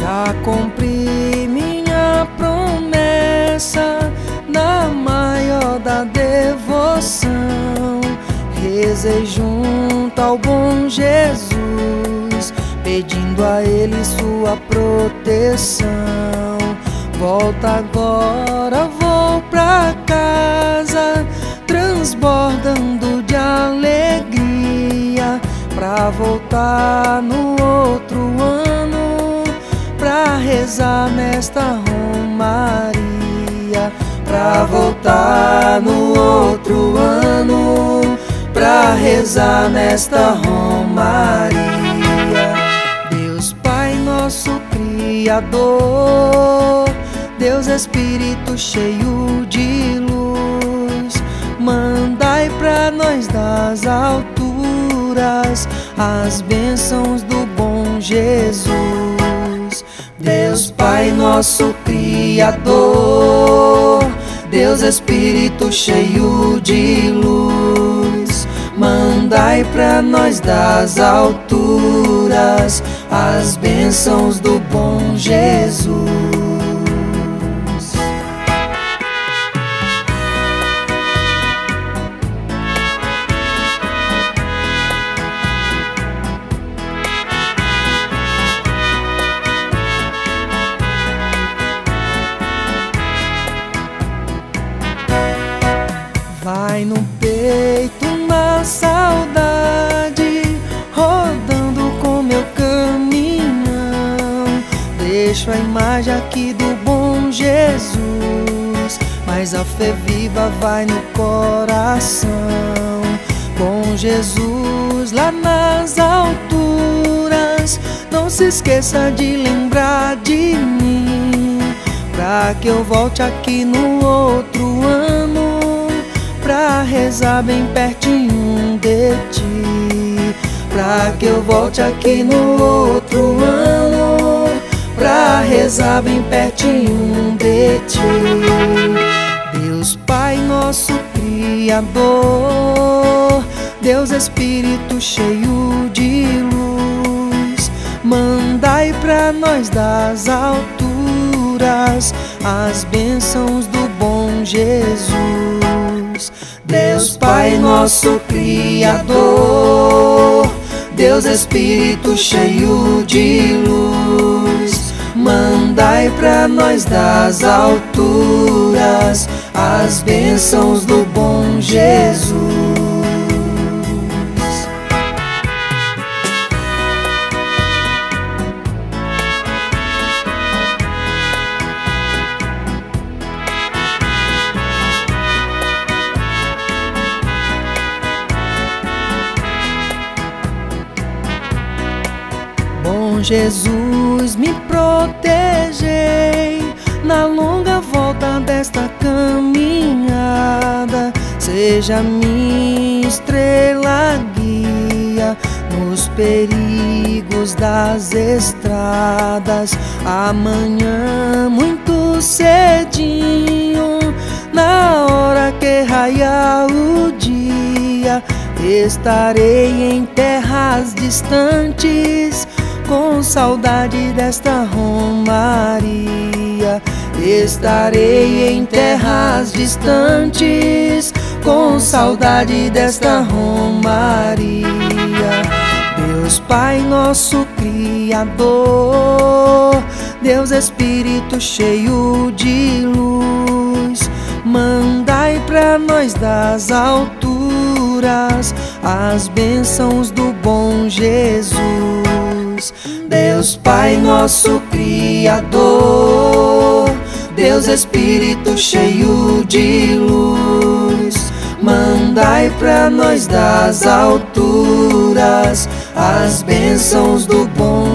pra cumprir minha promessa na maior da devoção. Rezei junto ao bom Jesus, pedindo a Ele sua proteção. Volta agora, vou pra casa, transbordando de alegria, pra voltar no outro rezar nesta romaria, pra voltar no outro ano pra rezar nesta romaria. Deus Pai, nosso Criador, Deus Espírito cheio de luz, mandai pra nós das alturas as bênçãos do bom Jesus. Deus Pai, nosso Criador, Deus Espírito cheio de luz, mandai pra nós das alturas as bênçãos do bom Jesus. Imagem aqui do bom Jesus, mas a fé viva vai no coração. Bom Jesus lá nas alturas, não se esqueça de lembrar de mim, pra que eu volte aqui no outro ano pra rezar bem pertinho de ti. Pra que eu volte aqui no outro ano, rezar bem pertinho de ti. Deus Pai, nosso Criador, Deus Espírito cheio de luz, mandai pra nós das alturas as bênçãos do bom Jesus. Deus Pai, nosso Criador, Deus Espírito cheio de luz, mandai pra nós das alturas as bênçãos do bom Jesus. Bom Jesus, me protegei na longa volta desta caminhada. Seja minha estrela guia nos perigos das estradas. Amanhã, muito cedinho, na hora que raiar o dia, estarei em terras distantes com saudade desta romaria. Estarei em terras distantes, com saudade desta romaria. Deus Pai, nosso Criador, Deus Espírito cheio de luz, mandai pra nós das alturas as bênçãos do bom Jesus. Deus Pai, nosso Criador, Deus Espírito cheio de luz, mandai pra nós das alturas as bênçãos do bom.